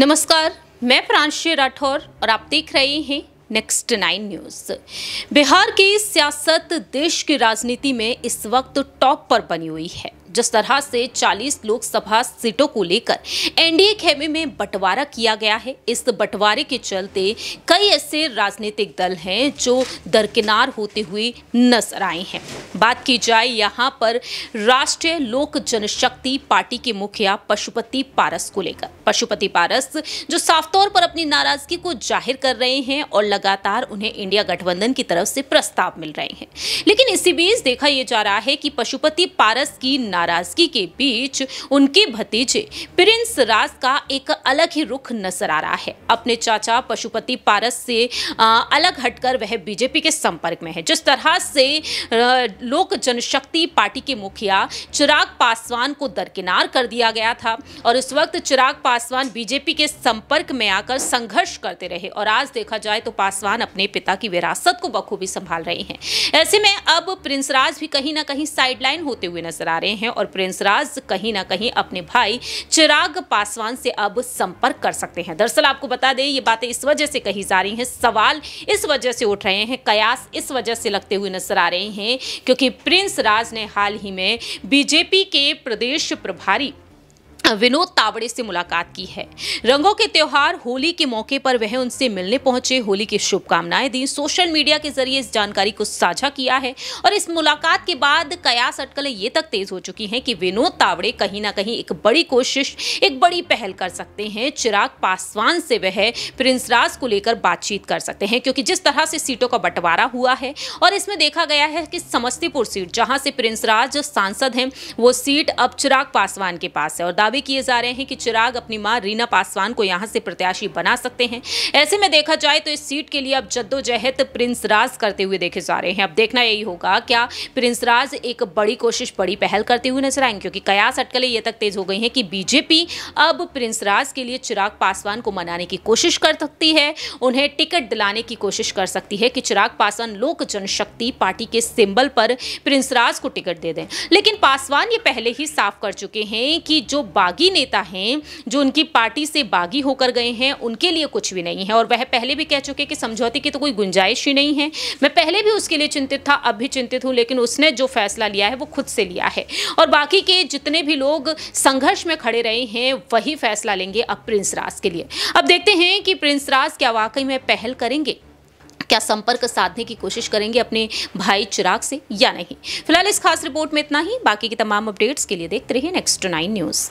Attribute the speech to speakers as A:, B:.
A: नमस्कार मैं प्रांशी राठौर और आप देख रहे हैं नेक्स्ट नाइन न्यूज़ बिहार की सियासत देश की राजनीति में इस वक्त टॉप पर बनी हुई है। जिस तरह से 40 लोकसभा सीटों को लेकर एनडीए खेमे में बंटवारा किया गया है, इस बंटवारे के चलते कई ऐसे राजनीतिक दल हैं जो दरकिनार होते हुए नज़र आए हैं। बात की जाए यहाँ पर राष्ट्रीय लोक जनशक्ति पार्टी के मुखिया पशुपति पारस को लेकर। पशुपति पारस, जो साफ़ तौर पर अपनी नाराज़गी को ज़ाहिर कर रहे हैं और लगातार उन्हें इंडिया गठबंधन की तरफ़ से प्रस्ताव मिल रहे हैं। लेकिन इसी बीच देखा यह जा रहा है कि पशुपति पारस की नाराज़गी के बीच उनके भतीजे प्रिंस राज का एक अलग ही रुख नज़र आ रहा है। अपने चाचा पशुपति पारस से अलग हटकर वह बीजेपी के संपर्क में है। जिस तरह से लोक जनशक्ति पार्टी के मुखिया चिराग पासवान को दरकिनार कर दिया गया था और इस वक्त चिराग पासवान बीजेपी के संपर्क में आकर संघर्ष करते रहे। और आज देखा जाए तो पासवान अपने पिता की विरासत को बखूबी संभाल रहे हैं। ऐसे में अब प्रिंस राज भी कहीं ना कहीं साइडलाइन होते हुए नज़र आ रहे हैं और प्रिंस राज कहीं ना कहीं अपने भाई चिराग पासवान से अब संपर्क कर सकते हैं। दरअसल आपको बता दें, ये बातें इस वजह से कही जा रही हैं, सवाल इस वजह से उठ रहे हैं, कयास इस वजह से लगते हुए नज़र आ रहे हैं, क्योंकि प्रिंस राज ने हाल ही में बीजेपी के प्रदेश प्रभारी विनोद तावड़े से मुलाकात की है। रंगों के त्यौहार, होली के मौके पर वह उनसे मिलने पहुँचे। होली की शुभकामनाएँ दी। सोशल मीडिया के ज़रिए इस जानकारी को साझा किया है और इस मुलाकात के बाद कयास अटकलें ये तक तेज हो चुकी हैं कि विनोद तावड़े कहीं ना कहीं एक बड़ी कोशिश, एक बड़ी पहल कर सकते हैं। चिराग पासवान से वह प्रिंस राज को लेकर बातचीत कर सकते हैं क्योंकि जिस तरह से सीटों का बंटवारा हुआ है और इसमें देखा गया है कि समस्तीपुर सीट, जहाँ से प्रिंस राज सांसद हैं, वो सीट अब चिराग पासवान के पास है और दावे किए जा रहे हैं कि चिराग अपनी माँ रीना पासवान को यहाँ से प्रत्याशी बना सकते हैं। ऐसे में देखा जाए तो इस सीट के लिए अब जद्दोजहद प्रिंस राज करते हुए देखे जा रहे हैं। अब देखना यही होगा, क्या प्रिंस राज एक बड़ी कोशिश, बड़ी पहल करते हुए नज़र आएँगे? क्योंकि कयास अटकलें ये तक तेज हो गई हैं कि बीजेपी अब प्रिंस राज के लिए चिराग पासवान को मनाने की कोशिश कर सकती है। उन्हें टिकट दिलाने की कोशिश कर सकती है कि चिराग पासवान लोक जनशक्ति पार्टी के सिंबल पर प्रिंस राज को टिकट दे दें। लेकिन पासवान ये पहले ही साफ़ कर चुके हैं कि जो बागी नेता हैं जो उनकी पार्टी से बागी होकर गए हैं, उनके लिए कुछ भी नहीं है। और वह पहले भी कह चुके कि समझौते की तो कोई गुंजाइश ही नहीं है। मैं पहले भी उसके लिए चिंतित था, अब भी चिंतित हूँ, लेकिन उसने जो फैसला लिया है, वो खुद से लिया है। और बाकी के जितने भी लोग संघर्ष में खड़े रहे हैं, वही फैसला लेंगे अब प्रिंस राज के लिए। अब देखते हैं कि प्रिंस राज क्या वाकई में पहल करेंगे? क्या संपर्क साधने की कोशिश करेंगे अपने भाई चिराग से या नहीं? फ़िलहाल इस खास रिपोर्ट में इतना ही। बाकी की तमाम अपडेट्स के लिए देखते रहिए नेक्स्ट नाइन न्यूज़